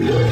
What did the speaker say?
Yeah.